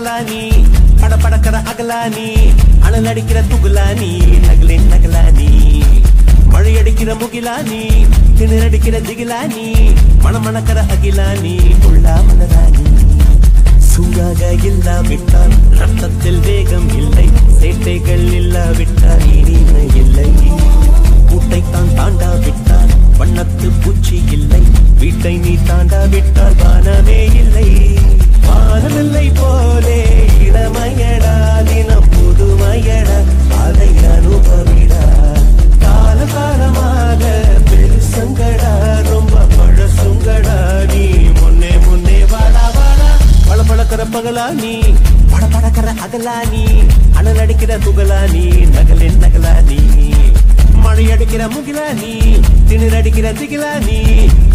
பளபளக்கிற பகலானி பட படக்கிற அகலானி அனல் அடிக்கிற துகுலானி நகலின் நகலானி. மழை அடிக்கிற முகிலானி திணற அடிக்கிற திகிலானி மணமணக்கிற அகிலானி உள்ளா மலராணி சூடாக இல்லாவிட்டால் ரத்தத்தில் வேகம் இல்லை சேட்டைகள் இல்லாவிட்டால் இனிமை இல்லை. கூட்டைத்தான் தாண்டாவிட்டால் வண்ணத்து பூச்சி இல்லை வீட்டை நீ தாண்டாவிட்டால் வானமே இல்லை. வானமில்லை போலே இளமையடா தினம் புதுமையடா அதை அனுபவிடா. கால பெருசங்கடா ரொம்ப பழசுங்கடா. நீ முன்னே முன்னே வாடா வாடா. பள பழக்கிற பகலா நீ பட படக்கிற அகலா நீ அனல் அடிக்கிற துகளா நீ நகலின் நகலா நீ. மழை அடிக்கிற முகிலா நீ திகிலா நீ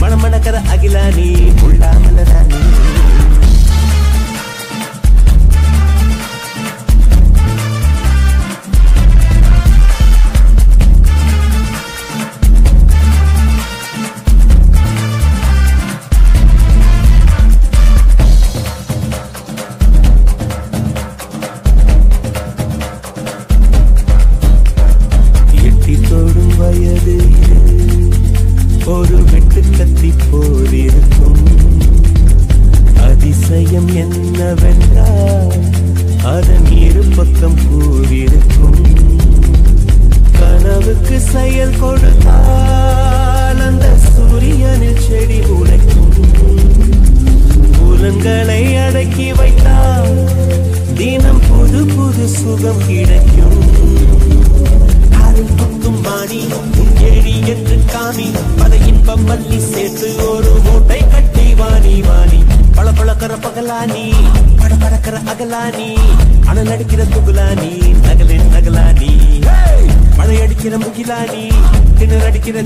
மணமணக்கிற அகிலா நீ. அதிசயம் என்னவென்றால் அதன் இரு பக்கம் கூறியிருக்கும் கனவுக்கு செயல் கொடுத்தால் அந்த சூரியனில் செடி உடைக்கும். புலன்களை அடக்கி வைத்தால் தினம் புது புது சுகம் கிடைக்கும். காலில் குத்தும் மாணி என்று காமி பல இன்பம் மல்லி சேர்த்து ஒரு மூட்டை கட்டி வாணி வாணி. பள பழக்கிற பகலானி பட படக்கிற அகலானி அனல் அடிக்கிற துகுலானி நகலின் நகலானி மழை அடிக்கிற முகிலானி திணர் அடிக்கிற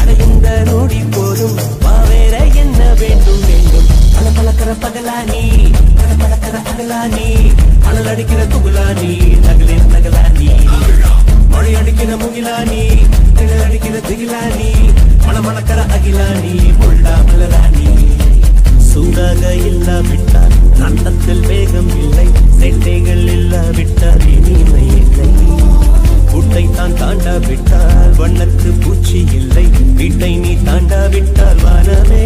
அது இந்த நொடி போதும். வேற என்ன வேண்டும் வேண்டும் பல பழக்கிற பகலா நீ பல பழக்கிற அகலா நீ. அனல் அடிக்கிற துகுலா நீ நகலின் நகலா நீ. மொழி அடிக்கிற முகிலா நீ திகழ் அடிக்கிற திகிலா நீ. மன மணக்கிற அகிலா நீ முள்ளா மலரா நீ. சூடாக இல்லாவிட்டால் நந்தத்தில் வேகம் இல்லை. செட்டைகள் இல்லாவிட்டால் இனிமை இல்லை. பூட்டை தான் தாண்டா வண்ணத்து பூச்சி இல்லை. வீட்டை நீ தாண்டாவிட்டால் வானமே